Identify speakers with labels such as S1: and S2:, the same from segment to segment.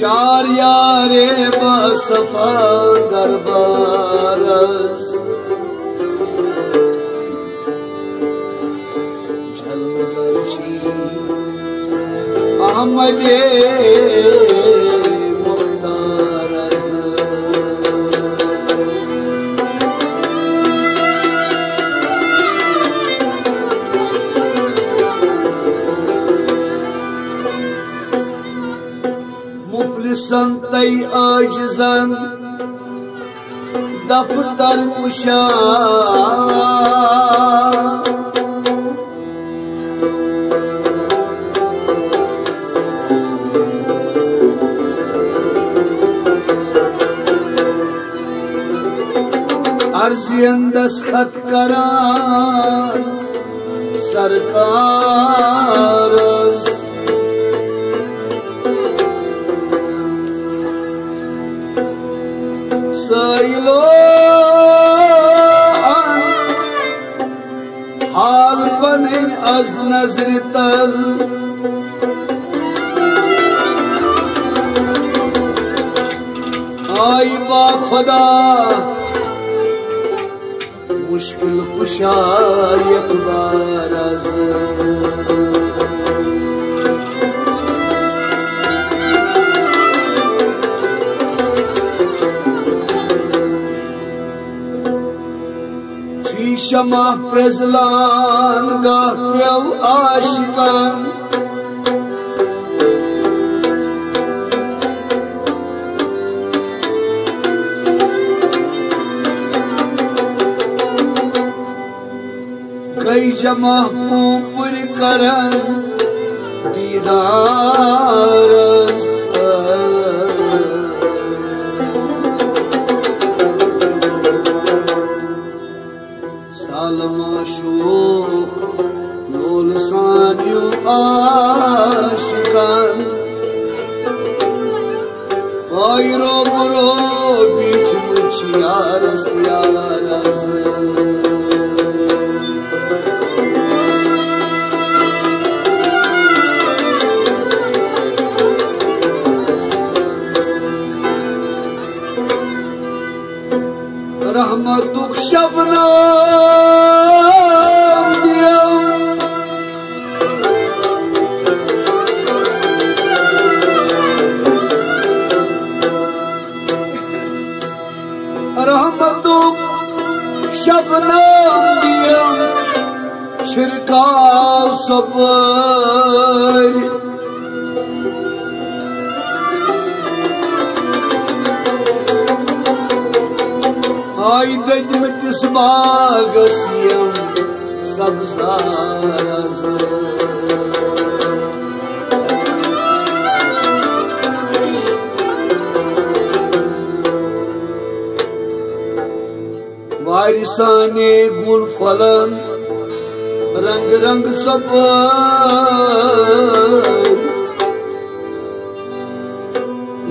S1: چار یار با صفا دربارس۔ جلمچی احمد ey acizan Daptar kuşa Arziyen deskat karar Sarkarız لوان حال پنن از نظر تل آی با خدا مشکل کشا یک بار از شمع پرزلان گاہ پیو آشکان کئی جمع پوپر کرن دیدارس Buro bitmiş yaras yaras degmetis bagasiyam sabzaraz Varisane gul falan रंग रंग सब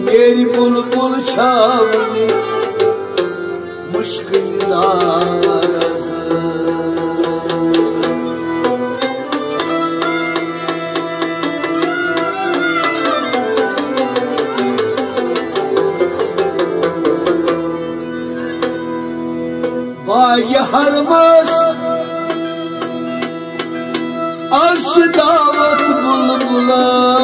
S1: मेरी बुलबुल छावनी coşkuyla razı Bay harmaz Arşı davat bulbular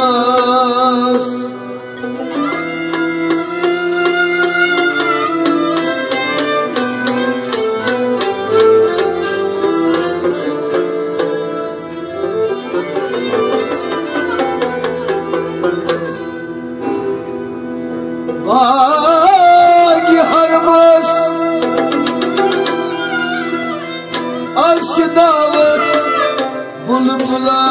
S1: love.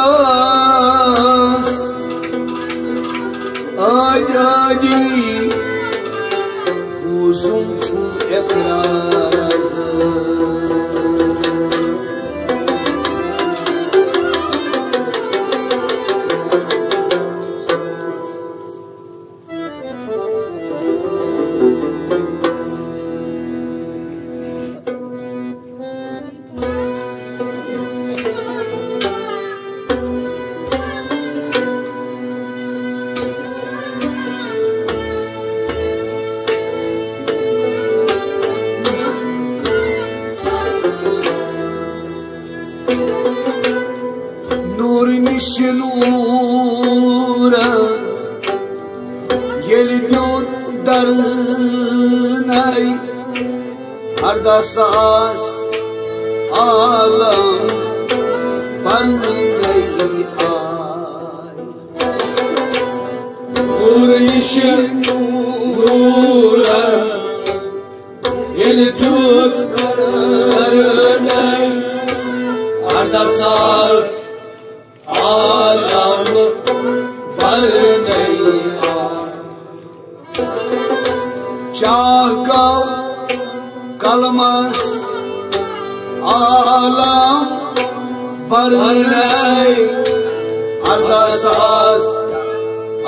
S1: Ardasas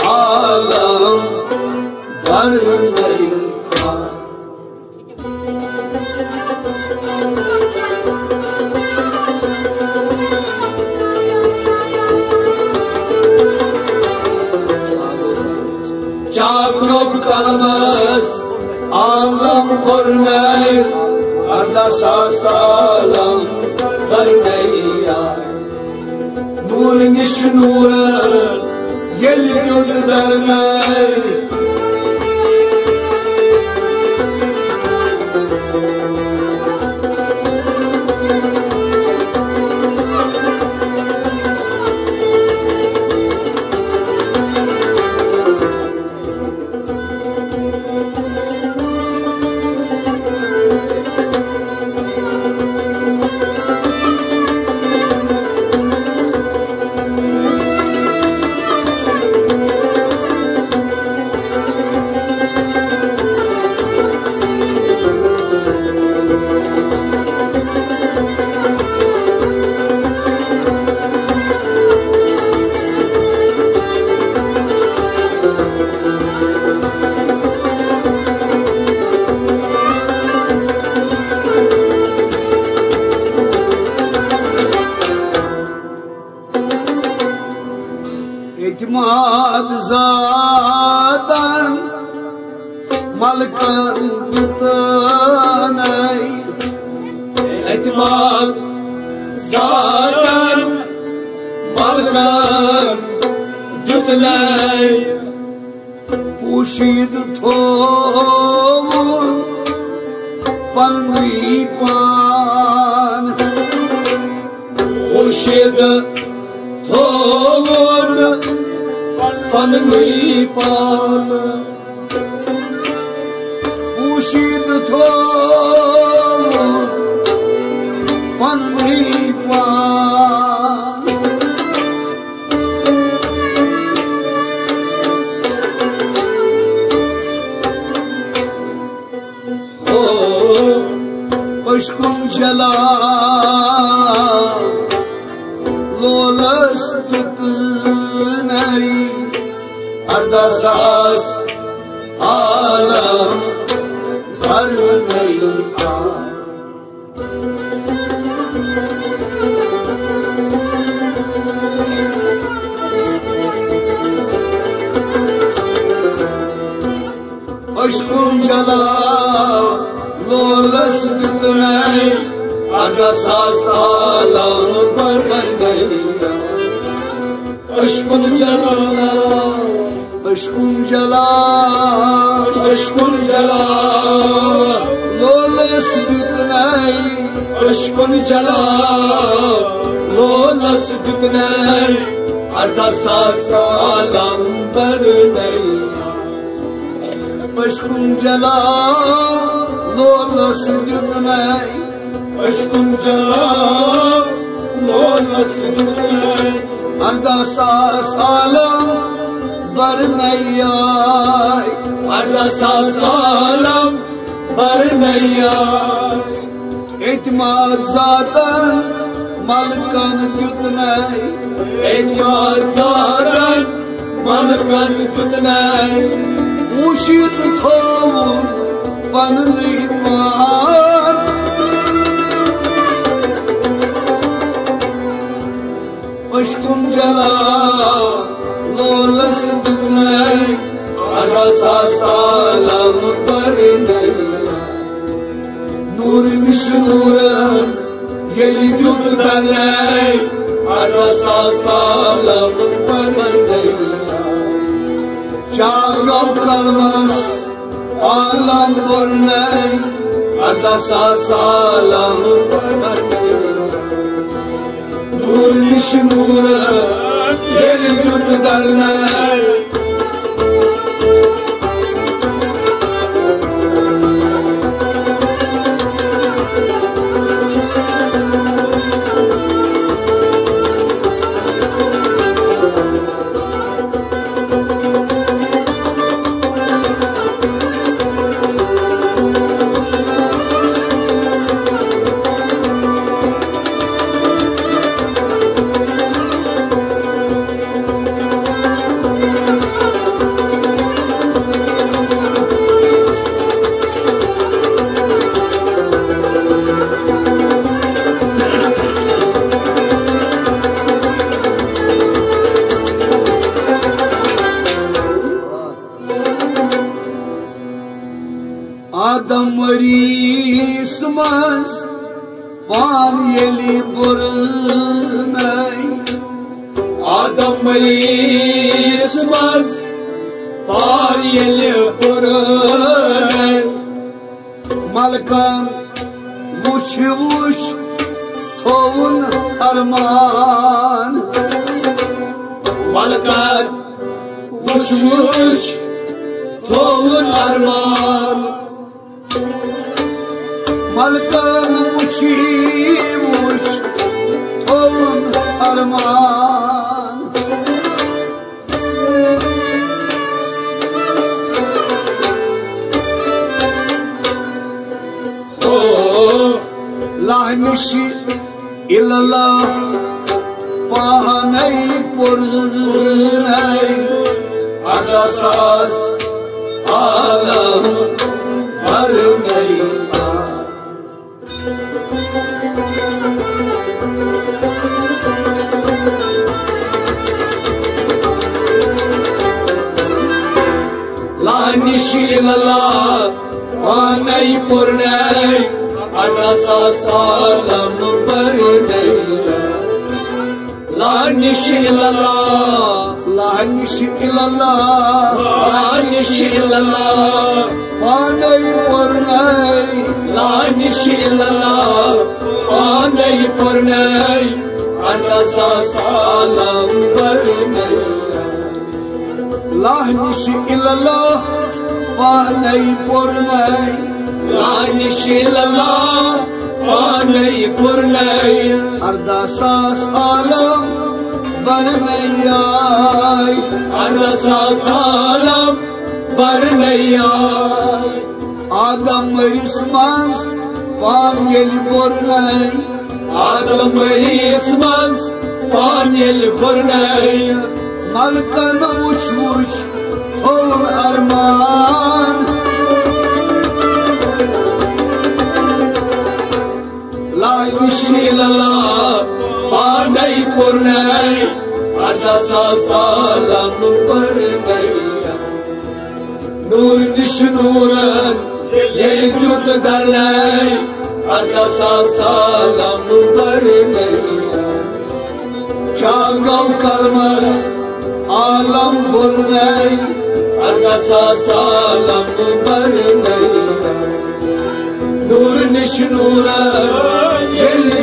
S1: alam barınay ay
S2: Çakop kalmaz
S1: Alam kornay Arda salam Nur niş nura Aşkın celal Lolas tutunay Arda sas alam Karnay Arda sas alam Karnay
S2: Aşkın celal
S1: Aşkın celal
S2: Aşkın celal
S1: Lolas tutunay
S2: Aşkın celal Lolas dütney Arda sas alam berney
S1: Aşkın celal Lolas tutunay
S2: Aşkın celal Lolas dütney
S1: Arda sas alam Barnayay
S2: Arda sas alam berney
S1: İtimat zaten Malkan tutunay
S2: Ecmal zaran Malkan dütney
S1: Uşid thovun Panri pan Aşkın celal Lolas tutunay
S2: Arda sas alam berney
S1: Nur niş nura Yeli göd
S2: berney Arda sas alam berney
S1: Çağlam kalmaz Malkan bornay
S2: Ardasa salam Nur niş nura Yel jut darnay
S1: हो
S2: लुसी इला alam पुरास
S1: إلى الله வானை பொருணை அன்னசாசாலம்
S2: பருணை
S1: லானிஷ் இல்லல்லா லானிஷ் இல்லல்லா
S2: லானிஷ் இல்லல்லா வானை பொருணை லானிஷ் இல்லல்லா வானை பொருணை அன்னசாசாலம் பருணை லானிஷ் இல்லல்லா
S1: Lahnişi illallah Pahanay purnay
S2: Lanişilala Aney purney.
S1: Ardasas alam Barnayay
S2: Anasa salam varney
S1: Adam varismaz Van yeli bornay
S2: Adam ismaz Panel purney.
S1: Malkan uçmuş Tovun arman
S2: Lanişilala Panay purney. Anasa salam varney Nur niş nuran Yel jut darnay Anasa salam varney
S1: Çağlam kalmaz Alam bornay
S2: Anasa salam varney Nur niş nuran Yel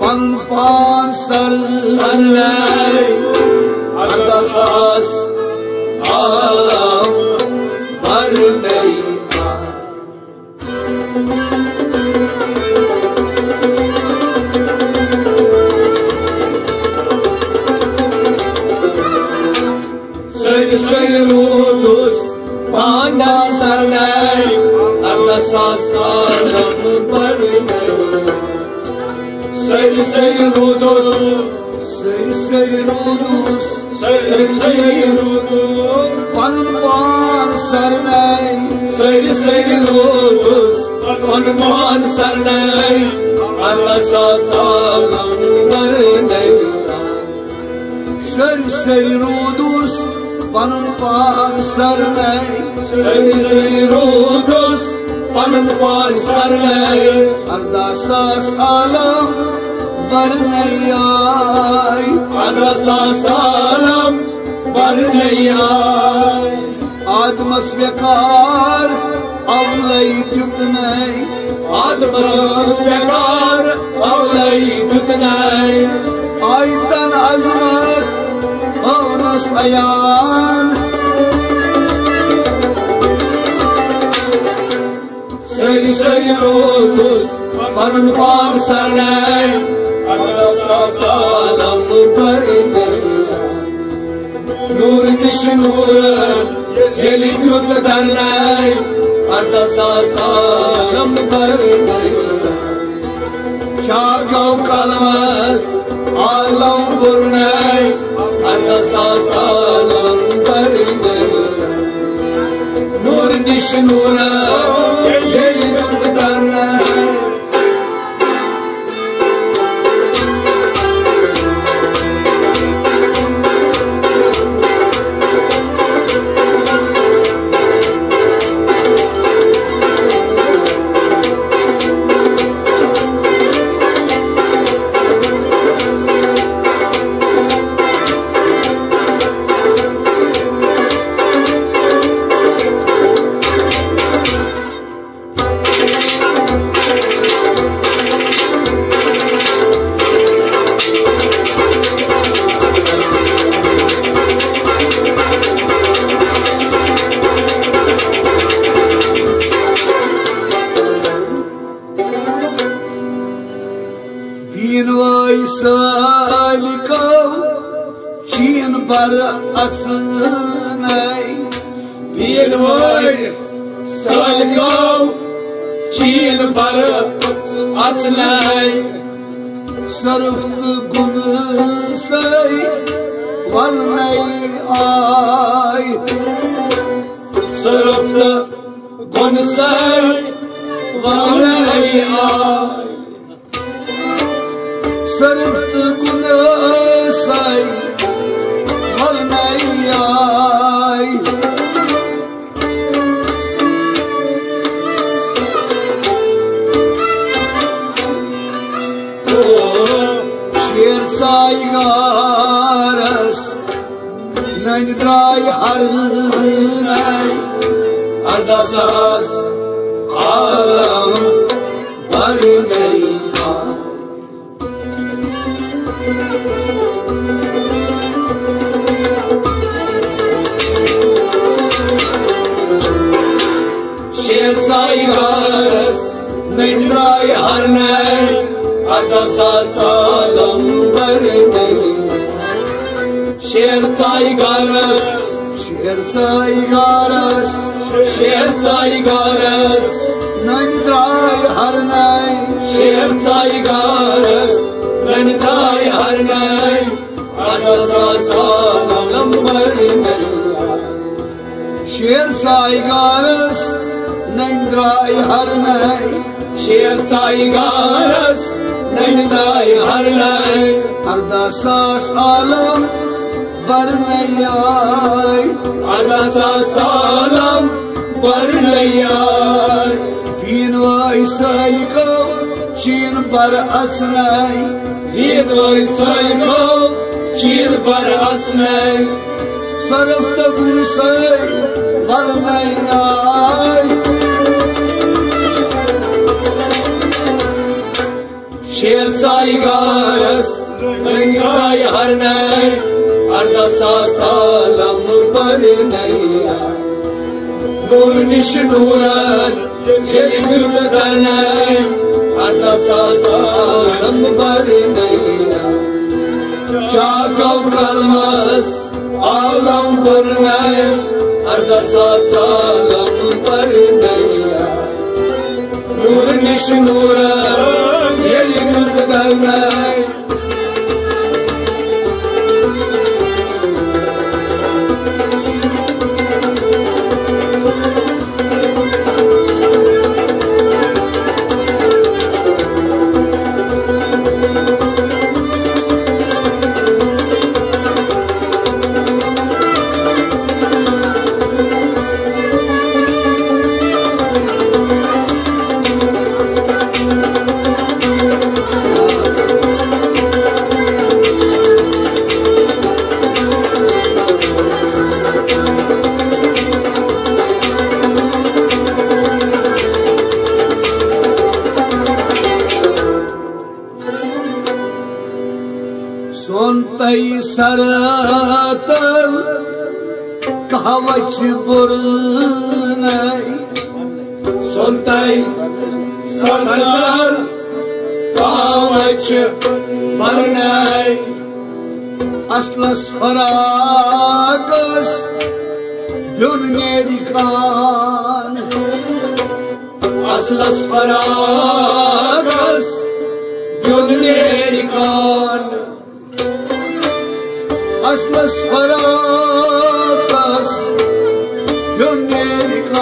S1: Pan pan sar
S2: Sallai Ardasas Alam سيد سيد رودوس سيد سيد
S1: رودوس سيد سيد
S2: رودوس قلبان سرناي
S1: سيد سيد رودوس قلبان
S2: سرناي على ساسالندرناي سيد
S1: سيد رودوس قلبان سرناي
S2: سيد سيد رودوس قلبان سرناي أرداساس عالم قرني على الرصاص سلام قرني عاد مسبقار أوليت يقني عاد مسبقار أوليت يقني أيضا عزمك أو نصحيان سي سي روتوس قرن قام سنين
S1: سلام پر دریا نور کشنور یلی
S2: کت درلائی اردا سا سلام پر
S1: دریا چار گاو کالماز آلام
S2: برنائی اردا سا سلام
S1: پر دریا نور نشنور یلی Şer
S2: saygas Şer
S1: saygaras
S2: Şer saygas
S1: Nayn dray harnay
S2: Şer saygas Nindray harnay Ardasas alam Varey
S1: Şer saygaras Nayn dray harnay
S2: Şer saygas Nindray harnay
S1: Arda Ardasas alam barnayay
S2: Ardasa salam barnayar
S1: Bin vay salikam Çin bar asnay.
S2: Bir oy sayko Çir bar asnay.
S1: Sarıfta gülsay barnayay
S2: Şer saygaras Rengay harnay Ardasa salam barnayar Nur niş nuran Yel güldanay Ardasa salam barnayar Çakav kalmaz Ağlam barnay Ardasa salam barnayar Nur niş nuran Yel güldanay
S1: Son You. Gönerikan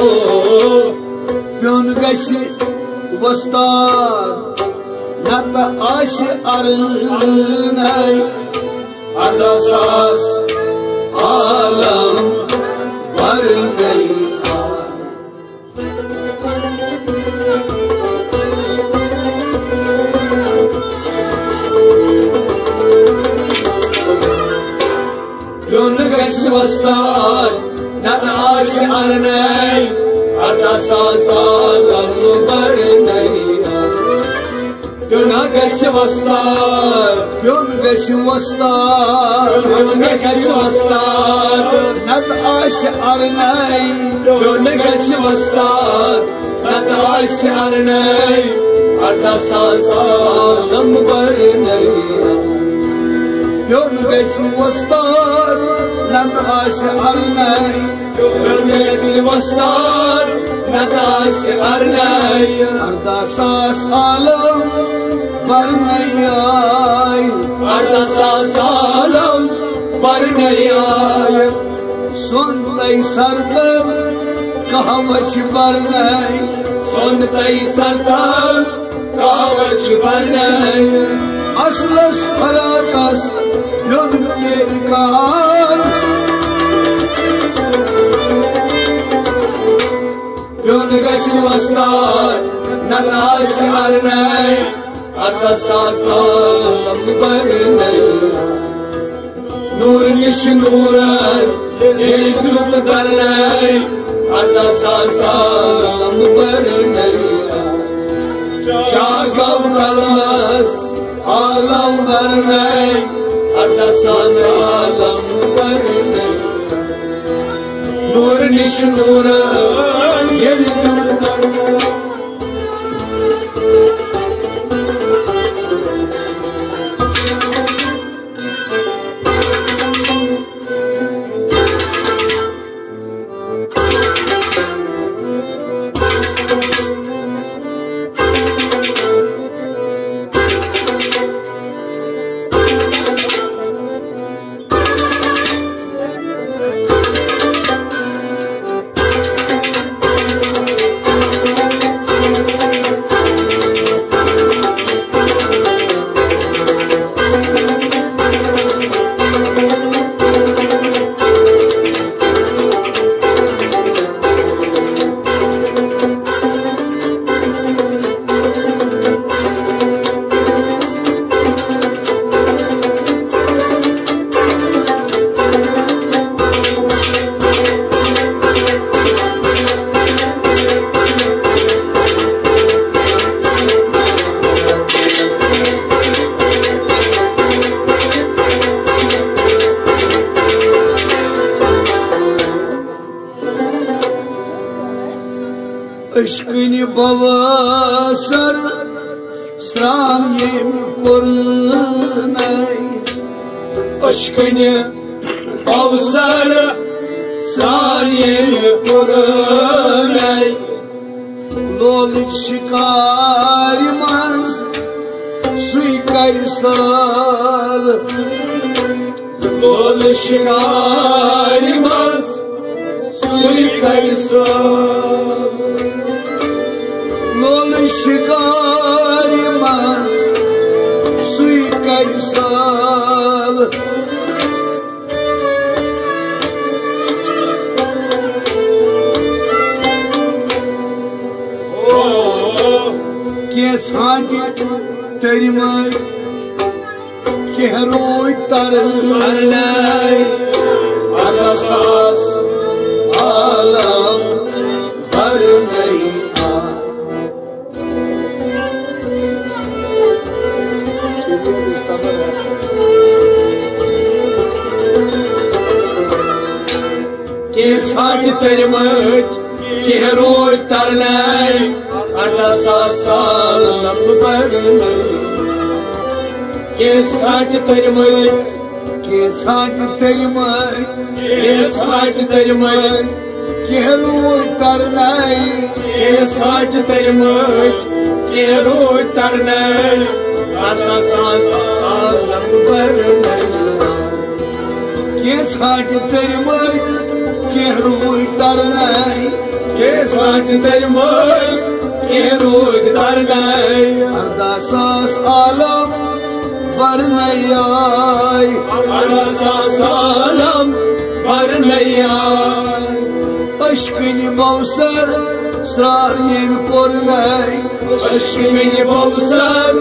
S2: Oh
S1: Göngeçi vastad Nata aşı arınay
S2: Ardasas Alam Barnay Gönlü geçti bastan Nat aşı arnay Ardasas Alam Barnay Gönlü geçti bastan
S1: Göngeçi vastad
S2: Gönlü geçti bastan
S1: Nata aşı arınay
S2: Gönlü geçti bastan Nat aşı arnay Ardasas Alam Barnay
S1: Göngeçi vastad Nata aşı arınay
S2: Gönlesi bastar Nataşı arnay
S1: Ardasas alam Barnayay
S2: Ardasa salam Barnayay
S1: Son tay sardım Kahvaç barnay
S2: Son tay sarsan Kavaç barnay
S1: Aslas faragas Gönerikan
S2: Gönlesi bastar Nataşı arnay Ardasa salam Barnay Nur niş nuran Yel gülüp darlay Ardasa salam Barnay Çakav kalmaz Ağlam barnay Ardasa salam Barnay Nur niş nuran
S1: aşkını al
S2: sarı sarıyı kurun ey
S1: Dolu çıkarmaz suikaysal
S2: Dolu
S1: çıkarmaz suikaysal Dolu çıkarmaz suikaysal तेरी माँ के रोई तरलाई अरसास आलम भर नहीं आ
S2: Ke saç termıç Ke roy tarnay ਸਾਡਾ ਸਾਸਾਲ ਲੰਬੜਨ
S1: ਕੇ ਸਾਟ ਤਰਮਈ ਕੇ
S2: ਸਾਟ ਤਰਮਈ ਕੇ
S1: ਸਾਟ ਤਰਮਈ ਕੇ
S2: ਰੋਟ ਤਰਨਾਈ ਕੇ ਸਾਟ ਤਰਮਈ ਕੇ ਰੋਟ ਤਰਨਾਈ ਸਾਡਾ
S1: ਸਾਸਾਲ ਲੰਬੜਨ ਕੇ ਸਾਟ ਤਰਮਈ ਕੇ ਰੋਟ
S2: ਤਰਨਾਈ ਕੇ ਸਾਟ ਤਰਮਈ يروق درني
S1: أرضا ساس عالم برني أرضا
S2: ساس عالم برني
S1: Aşkını bavsar sarayım kornay.
S2: Aşkını bavsar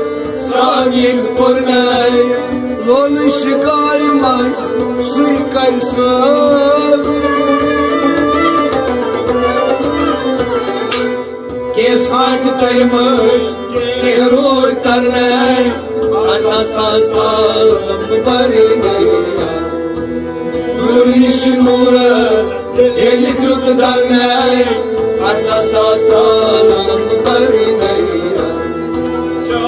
S2: sarayım kornay.
S1: Rol şikarmaz suikayısal kaysal
S2: Ke saat tarmış Ke roy tarnay Arasa salam barnaya Nur niş nura El tut darnay Arasa salam barnaya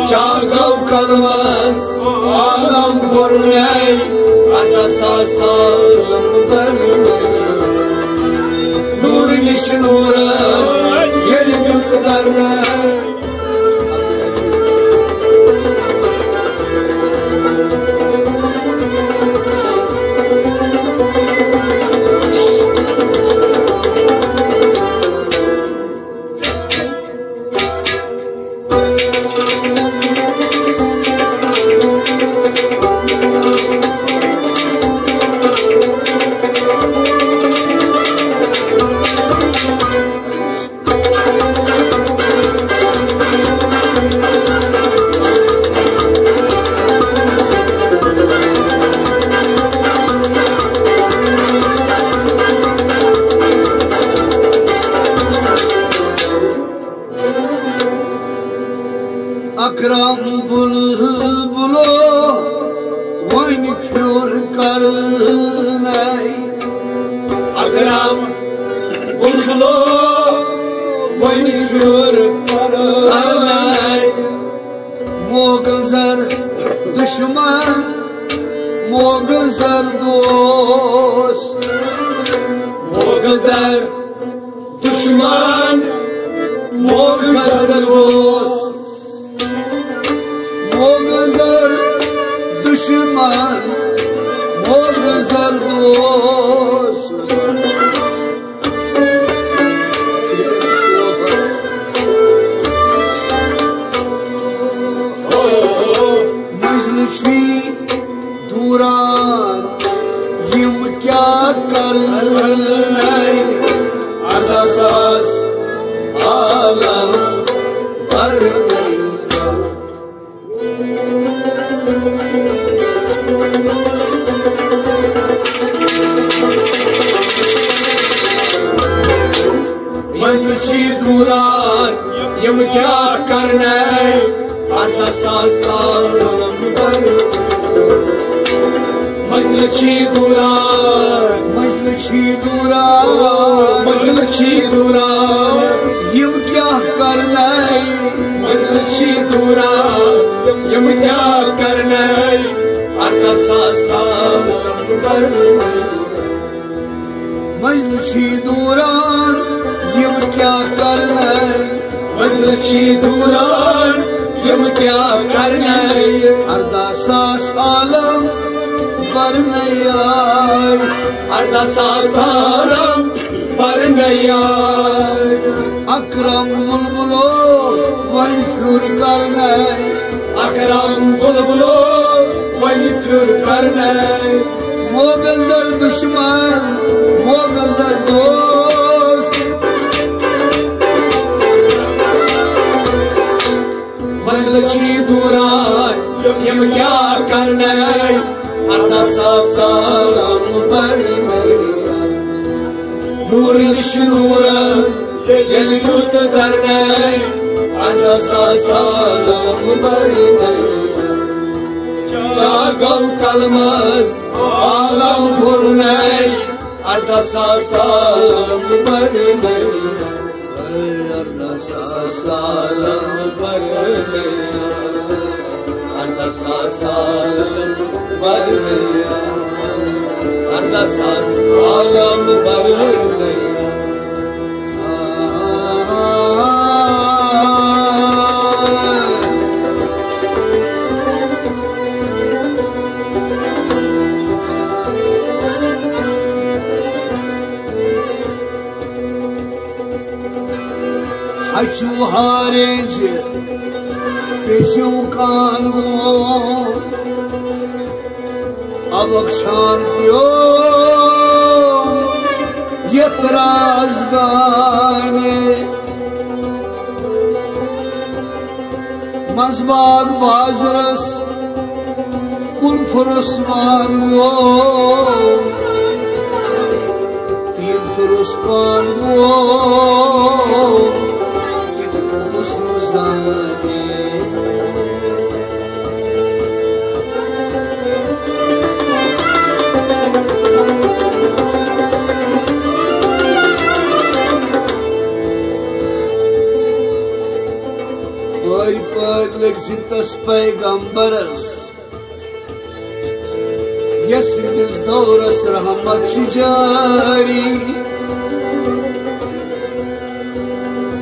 S2: Çağdav kalmaz Alam kornay Arasa salam barnaya Nur niş nura El tut Arnay
S1: Moğazar düşman Moğazar dost.
S2: Moğazar Düşman Moğazar dost.
S1: Moğazar düşman Moğazar dost क्या करना
S2: है? हर
S1: सासा मजलछी
S2: दूरा मजलछी
S1: दूरा मजलछी
S2: दूरा यू क्या करना है?
S1: मजलछी दूरा यम क्या करना
S2: है? हर दूरा यू क्या करना Mızıçı duran yımkâ
S1: karney Arda sas alam varneyay
S2: Arda sas alam varneyay Akram
S1: bulbulu vanflur karney Akram
S2: bulbulu vanflur karney Mo gazar düşman, mo gazar dost نچری دوران یم کیا کرنے Arda sağ sağlam bari meriya Nur ilişi nura Gel yut derne Arda sağ sağlam bari meriya
S1: Çağım kalmaz
S2: Ağlam burney Arda sağ sağlam bari meriya साल बल साल बल साल बल
S1: Açu harici Peşu kango Abak şampiyon Yetrazdane Mazbag bazras Kul Tim turusman go Suzane zitas peygamberes Yesidiz dauras rahmat çicari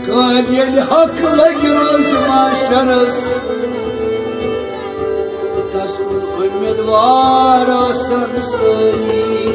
S1: Kan yeli hakla giroz maşarız. Taskul ummedvar asan sani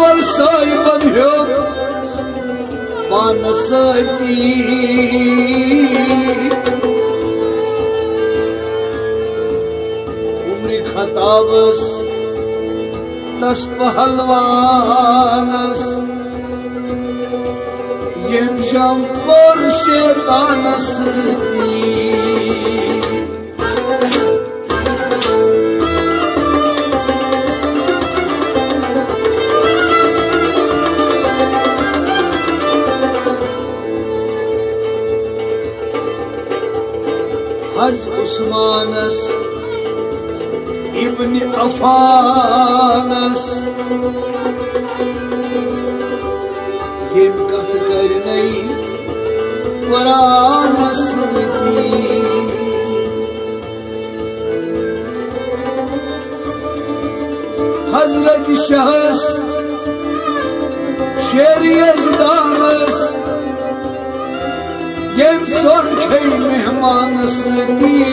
S1: वर्षाई बंधियो मानसती उम्री खतावस तस पहलवानस जम kor şeytanası diye Haz Osmanas İbni Afanas Kim katı karnayı Varanasıti Hazreti Şahıs Şehri Yazdanız Yem son key Osman Sırtı'yı